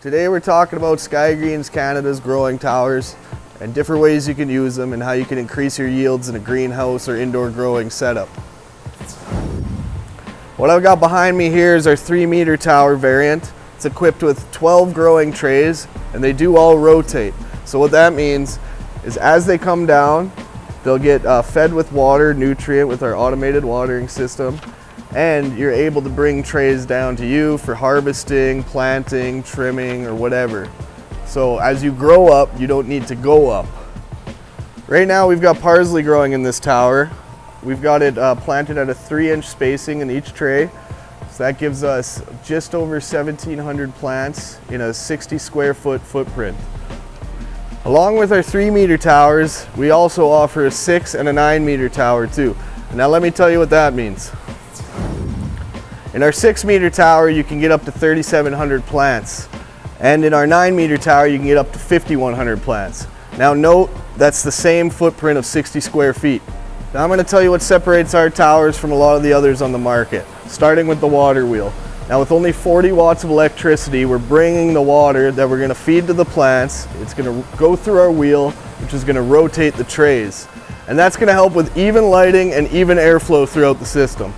Today we're talking about Sky Greens Canada's growing towers and different ways you can use them and how you can increase your yields in a greenhouse or indoor growing setup. What I've got behind me here is our 3 meter tower variant. It's equipped with 12 growing trays and they do all rotate. So what that means is as they come down, they'll get uh, fed with water, nutrient with our automated watering system and you're able to bring trays down to you for harvesting, planting, trimming, or whatever. So as you grow up, you don't need to go up. Right now we've got parsley growing in this tower. We've got it uh, planted at a three inch spacing in each tray. So that gives us just over 1,700 plants in a 60 square foot footprint. Along with our three meter towers, we also offer a six and a nine meter tower too. Now let me tell you what that means. In our six meter tower, you can get up to 3,700 plants. And in our nine meter tower, you can get up to 5,100 plants. Now note, that's the same footprint of 60 square feet. Now I'm gonna tell you what separates our towers from a lot of the others on the market, starting with the water wheel. Now with only 40 watts of electricity, we're bringing the water that we're gonna feed to the plants. It's gonna go through our wheel, which is gonna rotate the trays. And that's gonna help with even lighting and even airflow throughout the system.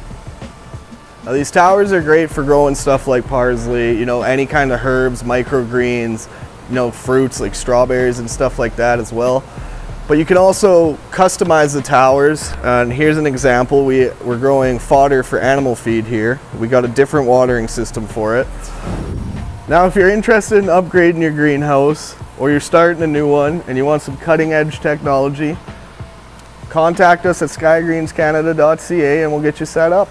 Now these towers are great for growing stuff like parsley, you know, any kind of herbs, microgreens, you know, fruits like strawberries and stuff like that as well. But you can also customize the towers. And here's an example. We, we're growing fodder for animal feed here. We got a different watering system for it. Now, if you're interested in upgrading your greenhouse or you're starting a new one and you want some cutting edge technology, contact us at skygreenscanada.ca and we'll get you set up.